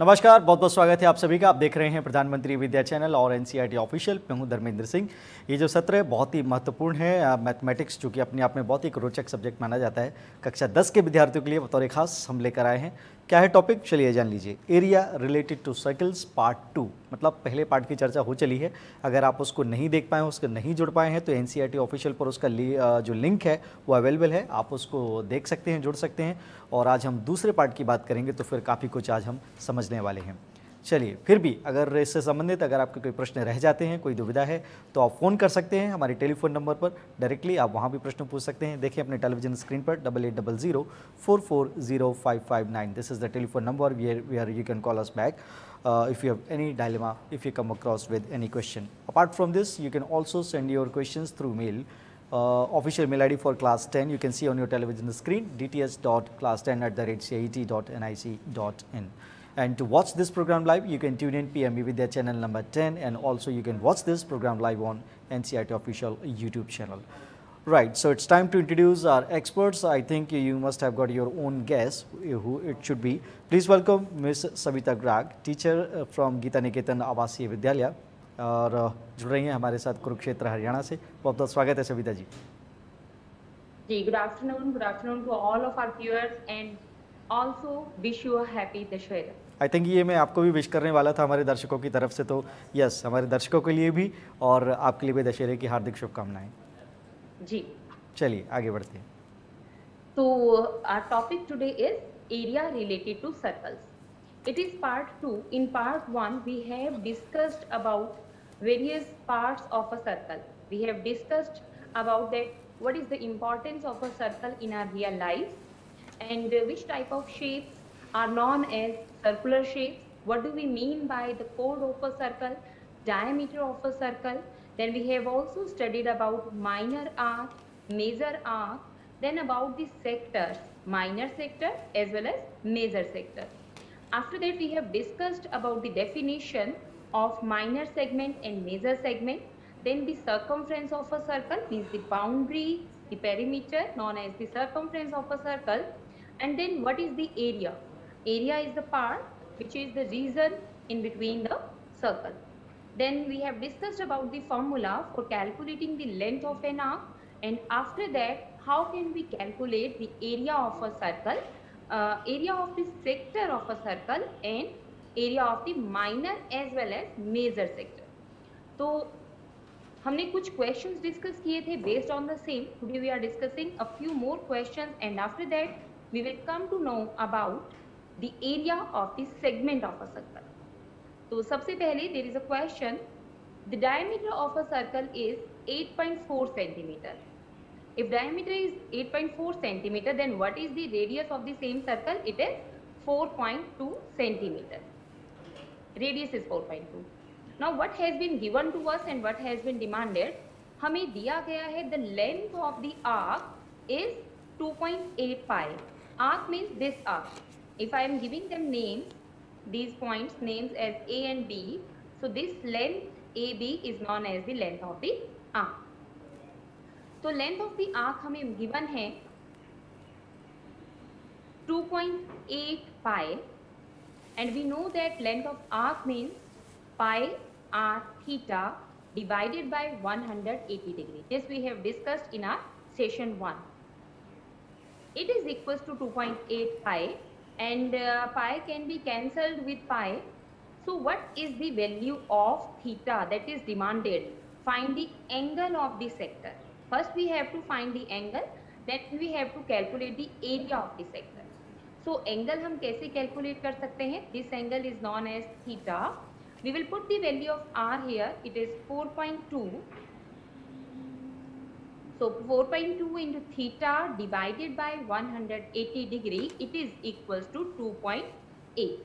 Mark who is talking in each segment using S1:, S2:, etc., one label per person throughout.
S1: नमस्कार, बहुत बहुत स्वागत है आप सभी का। आप देख रहे हैं प्रधानमंत्री विद्या चैनल और एनसीईआरटी ऑफिशियल। मैं हूँ धर्मेंद्र सिंह। ये जो सत्र है, बहुत ही महत्वपूर्ण है। मैथमेटिक्स, जो कि अपने आप में बहुत ही रोचक सब्जेक्ट माना जाता है। कक्षा दस के विद्यार्थियों के लिए बतौर खास हम लेकर आए हैं। क्या है टॉपिक चलिए जान लीजिए। Area related to circles part two मतलब पहले पार्ट की चर्चा हो चली है। अगर आप उसको नहीं देख पाए उसको नहीं जुड़ पाए हैं तो एन ऑफिशियल पर उसका जो लिंक है, वो अवेलेबल है। आप उसको देख सकते हैं, जुड़ सकते हैं। और आज हम दूसरे पार्ट की बात करेंगे तो फिर काफ़ी कुछ आज हम समझने वाले हैं। चलिए, फिर भी अगर इससे संबंधित अगर आपके कोई प्रश्न रह जाते हैं, कोई दुविधा है तो आप फ़ोन कर सकते हैं हमारे टेलीफोन नंबर पर। डायरेक्टली आप वहाँ भी प्रश्न पूछ सकते हैं। देखें अपने टेलीविज़न स्क्रीन पर double eight double zero four four zero five five nine this is the telephone number we are we are you can call us back if you have any dilemma if you come across with any question apart from this you can also send your question through mail official mail ID for class ten you can see on your television screen D T S dot class ten at the rate C I T dot N I C dot in And to watch this program live, you can tune in PME with their channel number 10 and also you can watch this program live on NCRT official YouTube channel. Right, so it's time to introduce our experts. I think you must have got your own guess who it should be. Please welcome Ms. Savita Grag, teacher from Gita Niketan Avasiya Vidyalaya और जुड़ रही हैं हमारे साथ कुरुक्षेत्र हरियाणा से बहुत बहुत स्वागत है सविता जी
S2: जी good afternoon good afternoon to all of our viewers and also wish you a happy Dussehra
S1: I think ये मैं आपको भी विश करने वाला था हमारे दर्शकों की तरफ़ से तो यस हमारे दर्शकों के लिए भी और आपके लिए भी दशहरे की हार्दिक शुभकामनाएँ।
S2: जी।
S1: चलिए आगे बढ़ते हैं।
S2: तो our topic today is area related to circles it is part two in part one we have discussed about various parts of a circle. We have discussed about that what is the importance of a circle in our real life and which type of shapes are known as circular shapes. What do we mean by the chord of a circle, diameter of a circle. Then we have also studied about minor arc, major arc, then about the sectors, minor sector as well as major sector. After that we have discussed about the definition of minor segment and major segment. Then the circumference of a circle means the boundary, the perimeter known as the circumference of a circle. And then what is the area? Area is the part which is the region in between the circle. Then we have discussed about the formula for calculating the length of an arc and after that how can we calculate the area of a circle, uh, area of the sector of a circle and area of the minor as well as major sector. तो हमने कुछ questions discuss किए थे based on the same today we are discussing a few more questions and after that we will come to know about the area of the segment of a circle. तो सबसे पहले there is a question. The diameter of a circle is 8.4 centimeter. If diameter is 8.4 centimeter, then what is the radius of the same circle? It is 4.2 centimeter. Radius is 4.2. Now what has been given to us and what has been demanded? हमें दिया गया है the length of the arc is 2.8 pi. Arc means this arc. If I am giving them names, these points names as A and B, so this length AB is known as the length of the arc. तो length of the arc हमें given है 2.8 pi and we know that length of arc means pi r theta divided by 180 degree. This we have discussed in our session 1. It is equals to 2.8 pi and uh, pi can be cancelled with pi. So what is the value of theta that is demanded? Find the angle of the sector. First we have to find the angle, then we have to calculate the area of the sector. So angle हम कैसे calculate कर सकते हैं? This angle is known as theta. We will put the value of r here. It is 4.2 so 4.2 into theta divided by 180 degree, it is equals to 2.8.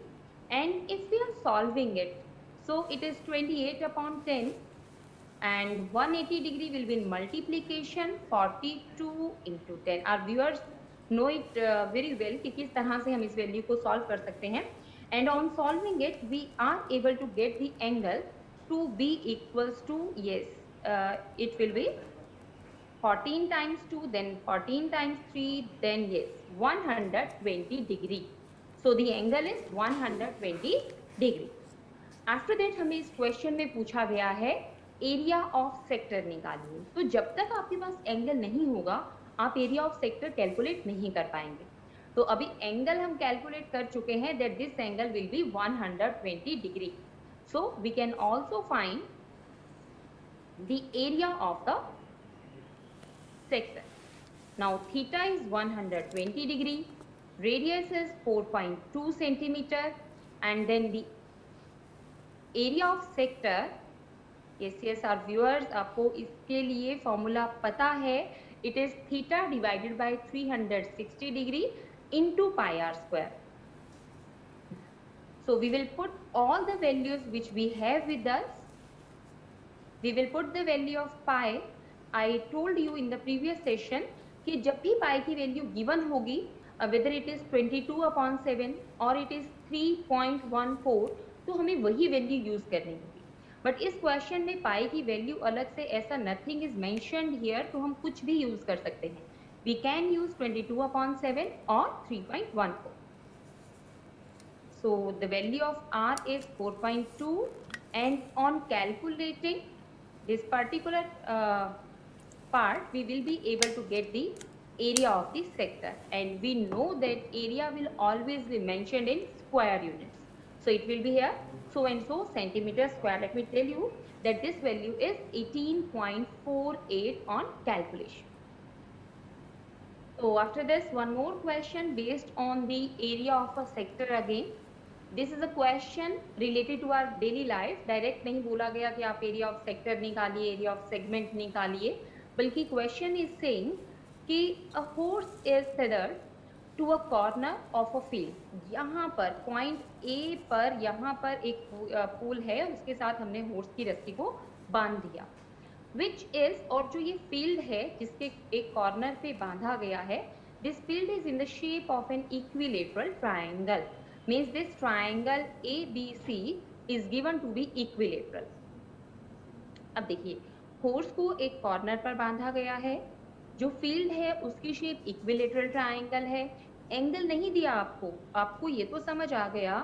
S2: And if we are solving it, so it is 28 upon 10 and 180 degree will be in multiplication 42 into 10. Our viewers know it uh, very well कि किस तरह से हम इस value को solve कर सकते हैं. And on solving it, we are able to get the angle to be equals to, yes, uh, it will be 14 times 2 then 14 times 3 then yes 120 degree. So the angle is 120 degree after that हमें इस question में पूछा गया है area of sector निकालिए। तो जब तक आपके पास एंगल नहीं होगा, आप एरिया ऑफ़ सेक्टर कैलकुलेट नहीं कर पाएँगे। तो अभी एंगल हम कैलकुलेट कर चुके हैं that this angle will be 120 degree so we can also find the area of the sector now theta is 120 degree radius is 4.2 centimeter and then the area of sector yes yes our viewers आपको इसके लिए formula पता है it is theta divided by 360 degree into pi r square. So we will put all the values which we have with us. We will put the value of pi. I told you in the previous session कि जब भी पाई की value given होगी whether it is 22 two upon seven और it is 3.14 तो हमें वही value use करनी होगी। बट इस क्वेश्चन में पाई की वैल्यू अलग से ऐसा नथिंग इज़ मैंशन हियर तो हम कुछ भी यूज़ कर सकते हैं। We can use 22 two upon seven और 3.14 point one four so the value of R is 4.2 and on calculating this particular part we will be able to get the area of the sector and we know that area will always be mentioned in square units. So it will be here so and so centimeter square. Let me tell you that this value is 18.48 on calculation. So after this, one more question based on the area of a sector again. This is a question related to our daily life. Direct नहीं बोला गया कि आप area of sector निकालिए, area of segment निकालिए, बल्कि question is saying कि a horse is tethered to a corner of a field. यहाँ पर point A पर यहाँ पर एक pool है, उसके साथ हमने horse की रस्सी को बाँध दिया. विच इज़ और जो ये फ़ील्ड है जिसके एक कॉर्नर पे बांधा गया है this field is in the shape of an equilateral triangle means this triangle A B C is given to be equilateral अब देखिए होर्स को एक कॉर्नर पर बांधा गया है। जो फ़ील्ड है, उसकी शेप इक्विलेटरल ट्राइंगल है। एंगल नहीं दिया आपको। आपको ये तो समझ आ गया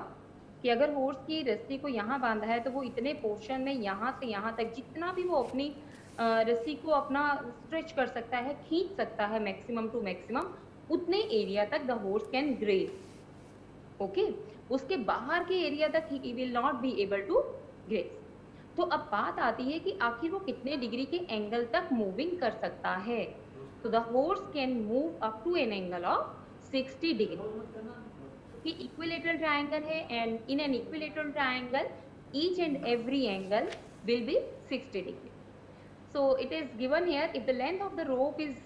S2: कि अगर होर्स की रस्सी को यहाँ बांधा है तो वो इतने पोर्शन में यहाँ से यहाँ तक जितना भी वो अपनी रस्सी को अपना स्ट्रेच कर सकता है, खींच सकता है मैक्सिमम टू मैक्सिमम उतने एरिया तक the horse can graze okay उसके बाहर के एरिया तक ही will not be able to graze तो अब बात आती है कि आखिर वो कितने डिग्री के एंगल तक मूविंग कर सकता है? तो the horse can move up to an angle of 60 degree कि इक्विलेटरल ट्रायंगल है and in an equilateral triangle each and every angle will be 60 degree so it is given here if the length of the rope is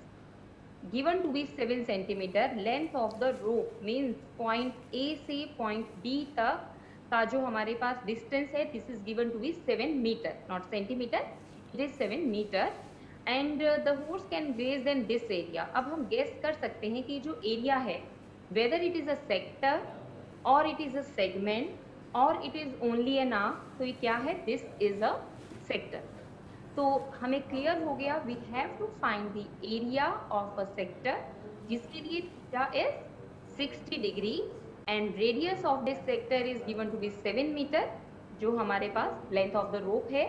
S2: given to be 7 centimetre length of the rope means point A से point B तक का जो हमारे पास distance है this is given to be seven metre not centimetre it is seven metre and the horse can graze in this area अब हम guest कर सकते हैं कि जो एरिया है whether it is a sector और इट इज़ अ सेगमेंट और it is only an arc तो ये क्या है? दिस इज़ अ सेक्टर तो हमें क्लियर हो गया we have to find the area of a sector जिसके लिए theta is 60 degree and radius of this sector is given to be 7 metre जो हमारे पास लेंथ ऑफ़ द रोप है।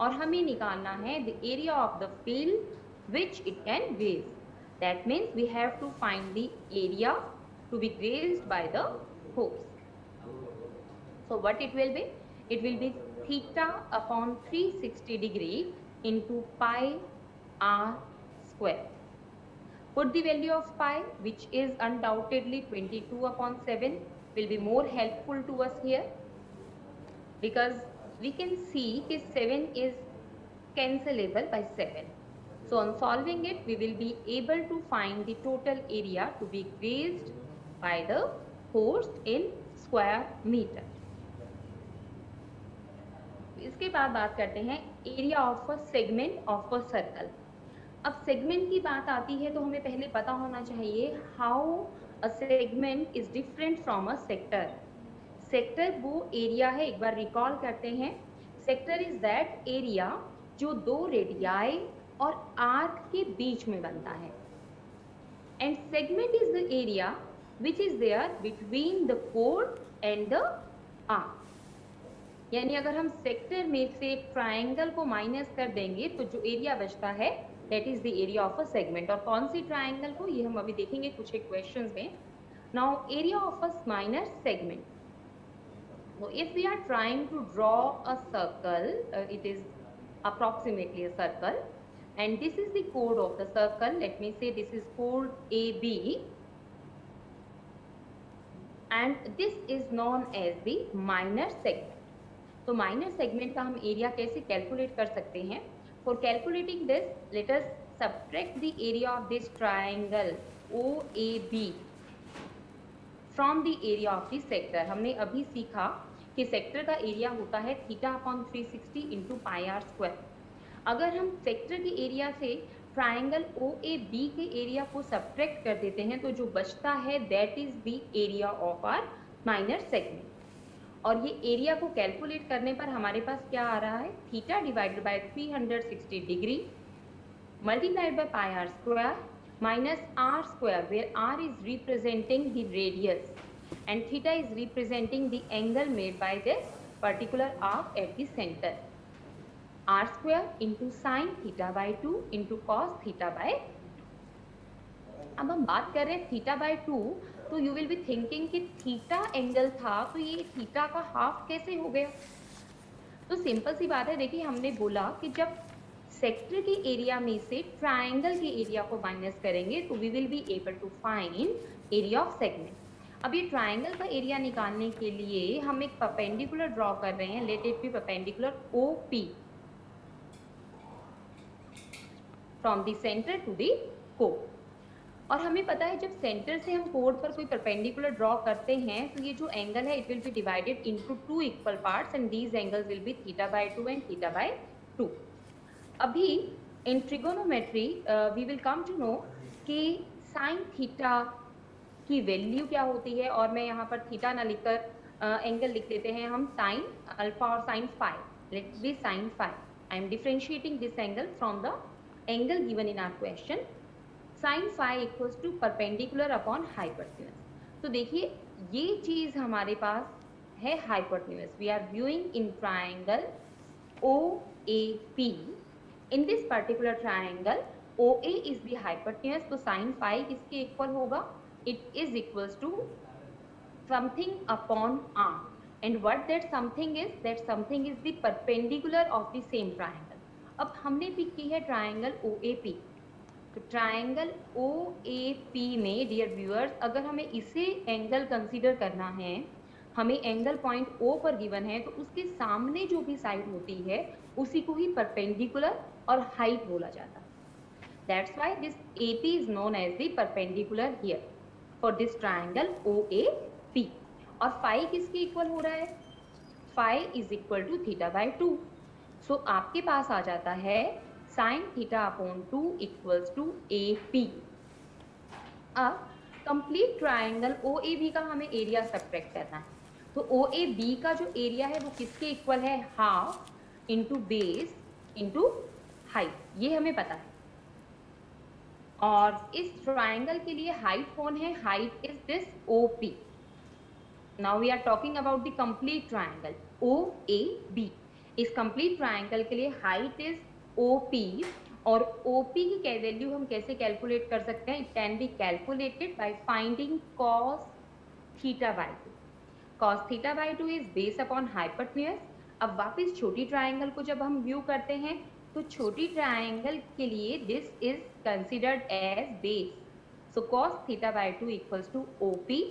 S2: और हमें निकालना है the area of the field which it can graze that means we have to find the area to be grazed by the horse so what it will be? It will be theta upon 360 degree into pi r square. Put the value of pi which is undoubtedly 22 upon 7 will be more helpful to us here because we can see that 7 is cancelable by 7. So on solving it we will be able to find the total area to be grazed by the horse in square meter. इसके बाद बात करते हैं area of a segment of a circle अब segment की बात आती है तो हमें पहले पता होना चाहिए how a segment is different from a sector sector वो एरिया है, एक बार रिकॉल करते हैं। सेक्टर इज़ दैट एरिया जो दो रेडियाई और आर्क के बीच में बनता है। And segment is the area which is there between the chord and the arc. यानी अगर हम सेक्टर में से ट्राइंगल को माइनस कर देंगे तो जो एरिया बचता है that is the area of a segment और कौन सी ट्राइंगल को ये हम अभी देखेंगे कुछ एक क्वेश्चन में। Now area of a minor segment if we are trying to draw a circle it is approximately a circle and this is the code of the circle let me से this is code A B and this is known as the minor segment तो minor segment का हम area कैसे calculate कर सकते हैं? This let us subtract the area of this triangle O A B from the area of the sector हमने अभी सीखा कि सेक्टर का एरिया होता है theta upon 360 sixty into pi R square अगर हम सेक्टर के एरिया से ट्राइंगल ओ ए बी के एरिया को सब्ट्रैक्ट कर देते हैं तो जो बचता है that is the area of our minor segment और ये एरिया को कैलकुलेट करने पर हमारे पास क्या आ रहा है? Theta divided by 360 degree multiplied by pi R square minus R square where R is representing the radius and theta is representing the angle made by this particular arc at the center. R square into sine theta by 2 into cos theta by अब हम बात कर रहे हैं theta by two तो you will be thinking कि theta angle था तो ये थीटा का हाफ़ कैसे हो गया? तो सिंपल सी बात है, देखिए हमने बोला कि जब सेक्टर के एरिया में से ट्राइंगल के एरिया को माइनस करेंगे तो we will be able to find area of segment अब ये ट्राइंगल का एरिया निकालने के लिए हम एक परपेंडिकुलर ड्रॉ कर रहे हैं let it be perpendicular O P from the centre to the code और हमें पता है जब सेंटर से हम कोड पर कोई परपेंडिकुलर ड्रॉ करते हैं तो ये जो एंगल है it will be divided into two equal parts and these angles will be theta by two and theta by two अभी in trigonometry we will come to know कि साइन थीटा की value क्या होती है और मैं यहाँ पर थीटा ना लिखकर एंगल लिख देते हैं हम साइन अल्फ़ा और sine five let be sine five I am differentiating this angle from the angle given in our question sine five equals to perpendicular upon hypotenuse तो देखिए, ये चीज़ हमारे पास है hypotenuse we are viewing in triangle O A P in this particular triangle O A is the hypotenuse तो sine five इसके equal होगा? It is equals to something upon r. And what that something is? That something is the perpendicular of the same triangle. अब हमने pick की है triangle O A P तो triangle O A P में dear viewers अगर हमें इसे angle consider करना है, हमें एंगल पॉइंट ओ पर गिवन है तो उसके सामने जो भी साइड होती है, उसी को ही परपेंडिकुलर और हाइट बोला जाता है। That's why this A P is known as the perpendicular here for this triangle O A P और फाइव किसके इक्वल हो रहा है? Five is equal to theta by two so आपके पास आ जाता है sine theta upon two equals to A P अब complete triangle O A B का हमें एरिया सब्ट्रैक्ट करना है। तो ओ ए बी का जो एरिया है वो किसके इक्वल है? Half into base into height ये हमें पता है। और इस ट्राइंगल के लिए हाइट कौन है? Height is this O P now we are talking about the complete triangle O A B इस कंप्लीट ट्राइंगल के लिए हाइट इज़ ओ पी और ओ पी की वैल्यू हम कैसे कैलकुलेट कर सकते हैं? It can be calculated by finding cos theta by two cos theta by two is base upon hypotenuse अब वापस छोटी ट्राइंगल को जब हम व्यू करते हैं तो छोटी ट्राइंगल के लिए this is considered as base so cos theta by two equals to O P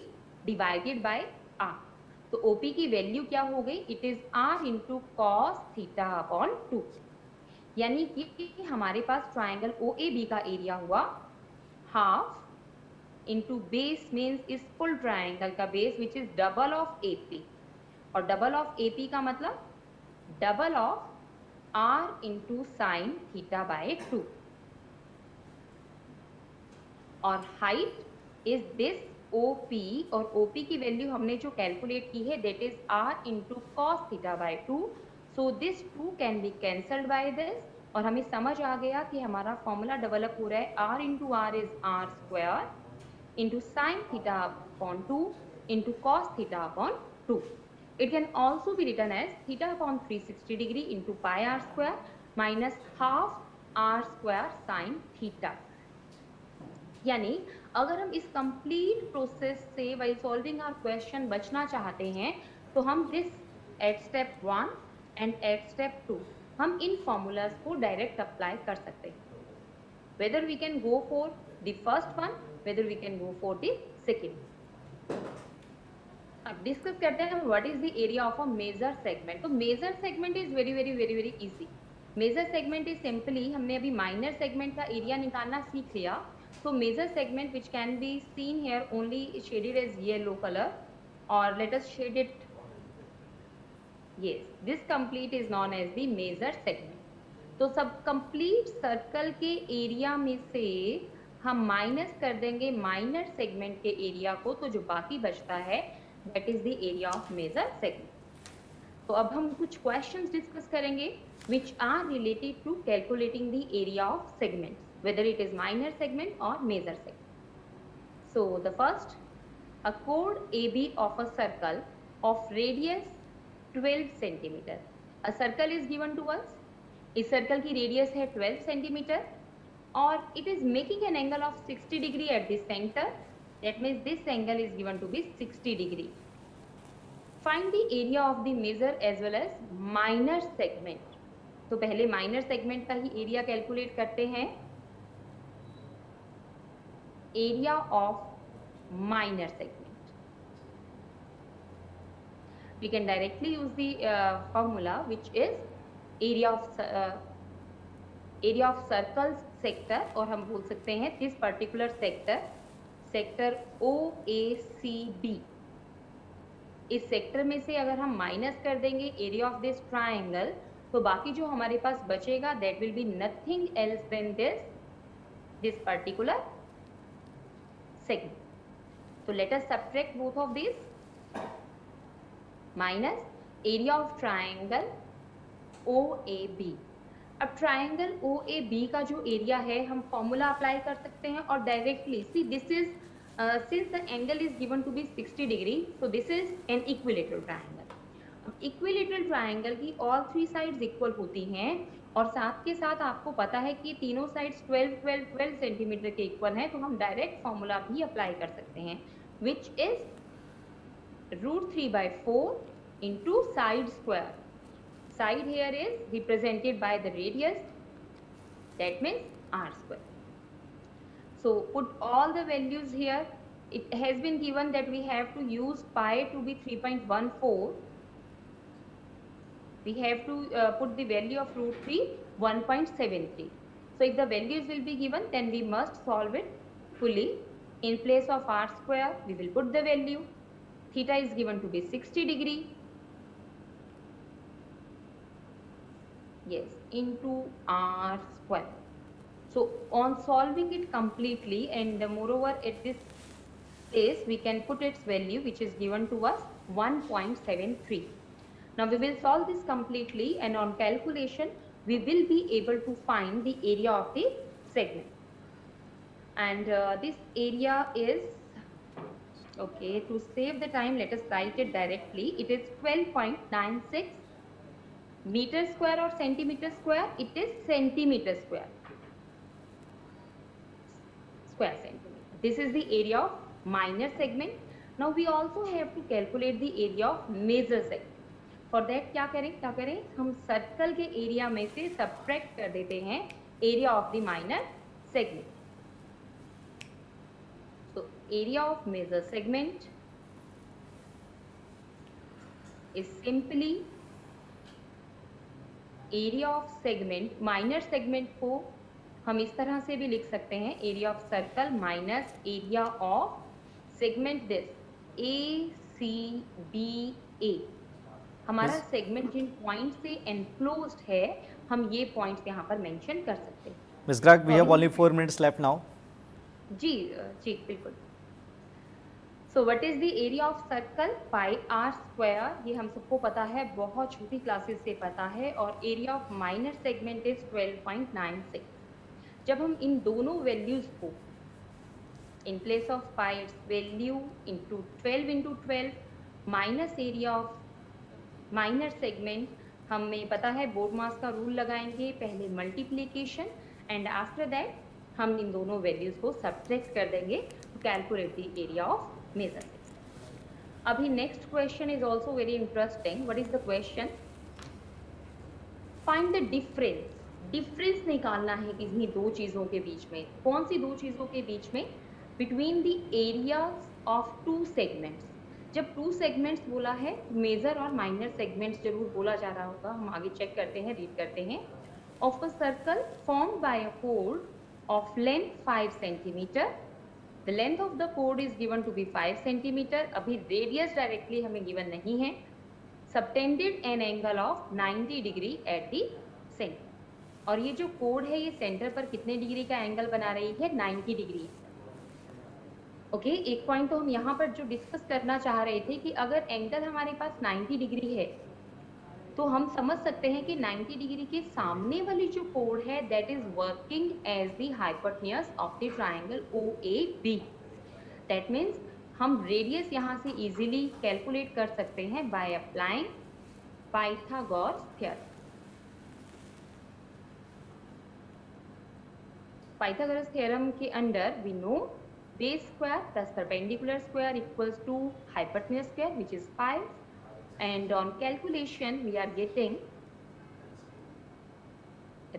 S2: divided by R तो ओ पी की वैल्यू क्या हो गई? It is R into cos theta upon two यानी कि हमारे पास ट्राइंगल ओ ए बी का एरिया हुआ हाफ़ इंटू बेस मीन्स इस फुल ट्राइंगल का base which is double of A P और डबल ऑफ़ ए पी का मतलब double of r into sine theta by two और height is this O P और O P की value हमने जो कैलकुलेट की है that is R into cos theta by two so this two can be cancelled by this और हमें समझ आ गया कि हमारा फॉर्मूला डेवलप हो रहा है R into R is R square into sine theta upon 2 into cos theta upon 2. It can also be written as theta upon 360 degree into pi r square minus half r square sine theta. यानी अगर हम इस complete process से while solving our question बचना चाहते हैं तो हम this at step one and at step two हम इन फॉर्मूलाज को डायरेक्ट अप्लाई कर सकते हैं। Whether we can go for the first one whether we can go for the second अब डिस्कस करते हैं what is the area of a major segment तो major segment is very very very very easy major segment is simply हमने अभी minor segment का area निकालना सीख लिया। तो major segment which can be seen here only shaded is yellow colour और let's shaded yes this complete is known as the major segment तो सब कंप्लीट सर्कल के एरिया में से हम माइनस कर देंगे माइनर सेगमेंट के एरिया को तो जो बाकी बचता है that is the area of major segment तो अब हम कुछ क्वेश्चंस डिस्कस करेंगे which are related to calculating the area of segments whether it is minor segment or major segment. So the first, a chord AB of a circle of radius 12 centimetre a circle is given to us इस circle की radius है 12 centimetre और it is making an angle of 60 degree at this centre that means this angle is given to be 60 degree find the area of the major as well as minor segment तो पहले minor segment का ही area calculate करते हैं. Area of minor segment We can directly use the uh, formula which is area of uh, area of circles sector और हम बोल सकते हैं this particular sector sector OACB इस सेक्टर में से अगर हम माइनस कर देंगे एरिया ऑफ़ दिस ट्राइंगल तो बाकी जो हमारे पास बचेगा that will be nothing else than this this particular segment. So let us subtract both of these minus area of triangle OAB. अब ट्राइंगल ओ ए बी का जो एरिया है, हम फॉर्मूला अप्लाई कर सकते हैं और directly see this is since the angle is given to be 60 degree so this is an equilateral triangle equilateral triangle की ऑल थ्री साइड्स इक्वल होती हैं और साथ के साथ आपको पता है कि तीनों साइड्स 12 12 12 सेंटीमीटर के इक्वल हैं तो हम डायरेक्ट फॉर्मूला भी अप्लाई कर सकते हैं which is root 3 by 4 into side square. Side here is represented by the radius that means r square. So put all the values here. It has been given that we have to use pi to be 3.14. We have to uh, put the value of root 3 1.73. So if the values will be given then we must solve it fully. In place of r square we will put the value theta is given to be 60 degree. Yes into r square. So on solving it completely and moreover at this place we can put its value which is given to us 1.73 now we will solve this completely and on calculation we will be able to find the area of the segment. And uh, this area is, okay, to save the time let us write it directly. It is 12.96 meter square or centimeter square. It is centimeter square. Square centimeter. This is the area of minor segment. Now we also have to calculate the area of major segment. For that क्या करें क्या करें हम circle के area में से subtract कर देते हैं area of the minor segment area of major segment is simply area of segment minor segment को हम इस तरह से भी लिख सकते हैं area of circle minus area of segment this A C B A हमारा सेगमेंट जिन पॉइंट से एनक्लोज्ड है हम ये पॉइंट्स यहाँ पर मेंशन कर सकते हैं।
S1: Miss ग्राग we have only 4 minutes left now
S2: जी जी बिल्कुल। So what is the area of circle pi R square ये हम सबको पता है, बहुत छोटी क्लासेस से पता है और area of minor segment is 12.96 जब हम इन दोनों वैल्यूज़ को place of pi its value into 12 into 12 minus area of minor segment, हमें पता है बोर्ड मास का रूल लगाएँगे, पहले मल्टीप्लीकेशन एंड आफ्टर दैट हम इन दोनों वैल्यूज़ को सब्ट्रैक्ट कर देंगे calculate the area of major अभी next question is also very interesting what is the question find the difference difference निकालना है किन्हीं दो चीज़ों के बीच में। कौन सी दो चीज़ों के बीच में? Between the areas of two segments जब टू सेगमेंट्स बोला है मेजर और माइनर सेगमेंट्स ज़रूर बोला जा रहा होगा। हम आगे चेक करते हैं रीड करते हैं। Of a circle form by a code of length 5 centimetre the length of the code is given to be 5 centimetre अभी रेडियस डायरेक्टली हमें गिवन नहीं है। Subtended an angle of 90 degree at the centre और ये जो कोड है ये सेंटर पर कितने डिग्री का एंगल बना रही है? 90 डिग्री ओके okay, एक पॉइंट तो हम यहाँ पर जो डिस्कस करना चाह रहे थे कि अगर एंगल हमारे पास 90 डिग्री है तो हम समझ सकते हैं कि 90 डिग्री के सामने वाली जो कोड है that is working as the hypotenuse of the triangle O A B that means हम रेडियस यहाँ से इजीली कैलकुलेट कर सकते हैं by applying Pythagoras theorem Pythagoras theorem के under we know base square plus perpendicular square equals to hypotenuse square, which is 5 and on calculation we are getting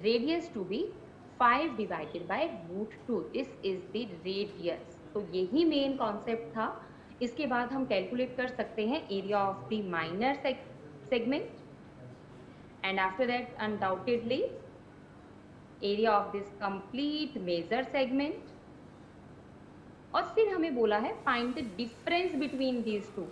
S2: radius to be 5 divided by root 2 this is the radius तो यही main concept था इसके बाद हम calculate कर सकते हैं area of the minor segment and after that undoubtedly area of this complete major segment और फिर हमें बोला है find the difference between these two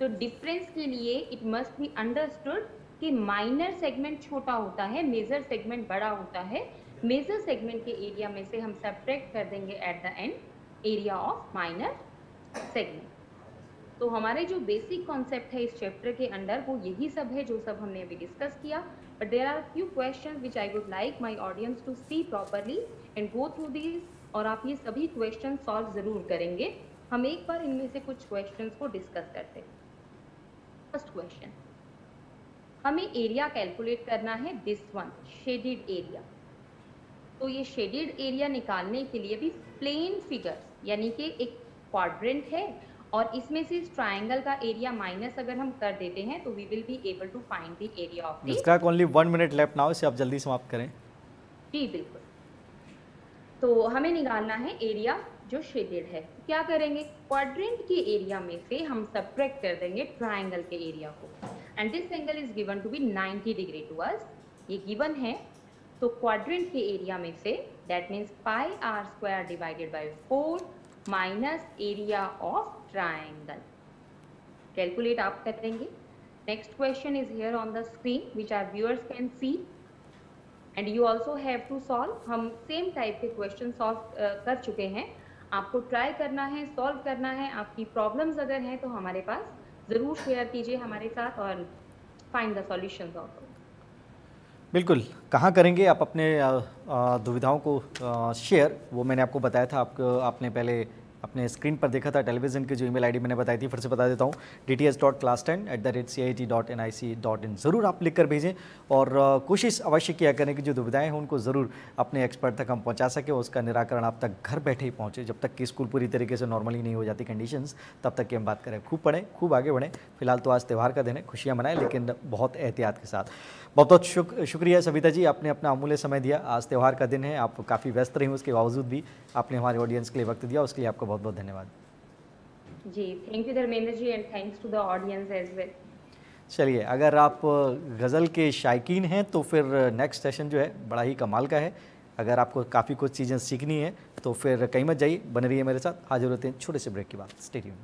S2: तो डिफरेंस के लिए इट मस्ट बी अंडरस्टूड कि माइनर सेगमेंट छोटा होता है मेजर सेगमेंट बड़ा होता है। मेजर सेगमेंट के एरिया में से हम सेपरेट कर देंगे at the end area of minor segment तो हमारे जो बेसिक कॉन्सेप्ट है इस चैप्टर के अंडर वो यही सब है जो सब हमने अभी डिस्कस किया। But there are few question which I would like my audience to see properly and go through these और आप ये सभी क्वेश्चन सॉल्व ज़रूर करेंगे। हम एक बार इनमें से कुछ क्वेश्चन को डिस्कस करते हैं। फ़र्स्ट क्वेश्चन हमें एरिया कैलकुलेट करना है दिस वन शेडिड एरिया तो ये शेडिड एरिया निकालने के लिए भी प्लेन फिगर्स यानी कि एक क्वाड्रेंट है और इसमें से इस ट्राइंगल का एरिया माइनस अगर हम कर देते हैं तो we will be able to find the area of
S1: इसका only one minute left now इसे आप जल्दी समाप्त करें।
S2: जी बिल्कुल। तो हमें निकालना है एरिया जो शेडेड है। क्या करेंगे? क्वाड्रेंट के एरिया में से हम सब्ट्रैक्ट कर देंगे ट्राइंगल के एरिया को। And this angle is given to be 90 degree to us ये गिवन है। तो क्वाड्रेंट के एरिया में से that means pi r square divided by four minus area of triangle calculate आप करेंगे। Next question is here on the screen which are viewers can see and you also have to solve हम same type के question solve कर चुके हैं। आपको try करना है सॉल्व करना है, आपकी प्रॉब्लम्स अगर हैं तो हमारे पास ज़रूर शेयर कीजिए हमारे साथ और फाइंड द सॉल्यूशंस ऑफ़
S1: बिल्कुल। कहाँ करेंगे आप अपने दुविधाओं को शेयर वो मैंने आपको बताया था, आपको, आपने पहले अपने स्क्रीन पर देखा था टेलीविज़न की जो ईमेल आईडी मैंने बताई थी फिर से बता देता हूँ D T S dot class ten at the rate C I T dot N I C dot in ज़रूर आप लिख कर भेजें और कोशिश अवश्य किया करें कि जो दुविधाएँ हैं उनको ज़रूर अपने एक्सपर्ट तक हम पहुँचा सकें उसका निराकरण आप तक घर बैठे ही पहुँचे। जब तक कि स्कूल पूरी तरीके से नॉर्मली नहीं हो जाती कंडीशंस तब तक की हम बात करें। खूब पढ़ें खूब आगे बढ़ें। फ़िलहाल तो आज त्यौहार का दिन है खुशियाँ मनाएँ लेकिन बहुत एहतियात के साथ। बहुत बहुत शुक, शुक्रिया सविता जी आपने अपना अमूल्य समय दिया। आज त्यौहार का दिन है आप काफ़ी व्यस्त रहे उसके बावजूद भी। आपने हमारे ऑडियंस के लिए वक्त दिया उसके लिए आपका बहुत बहुत धन्यवाद।
S2: जी thank you Dharmendra ji and thanks to the audience as well
S1: चलिए अगर आप गज़ल के शायकीन हैं तो फिर नेक्स्ट सेशन जो है बड़ा ही कमाल का है। अगर आपको काफ़ी कुछ चीज़ें सीखनी है तो फिर कहीं मत जाइए बन रही है मेरे साथ। हाजिर होते हैं छोटे से ब्रेक की बात स्टेडियम